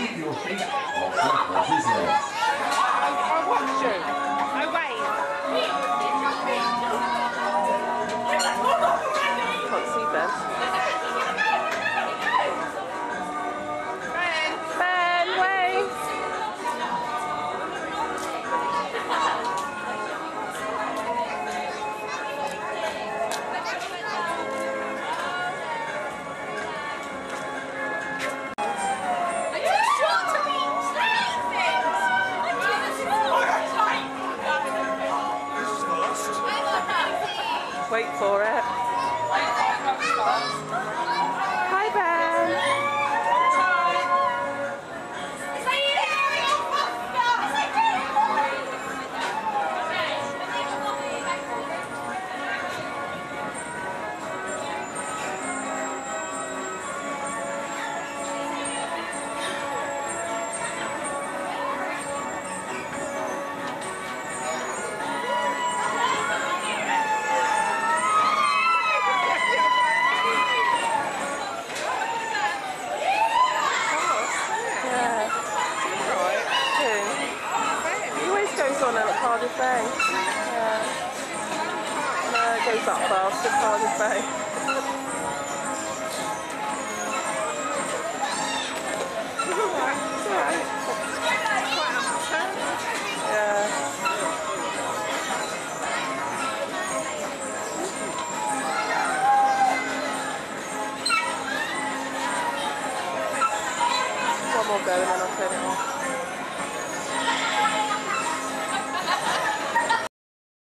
keep your feet off the horse's legs. Wait for it. Cardiff Bay. Yeah. No, it goes up fast at Cardiff Bay. Yeah. One more go and then I'll turn it off.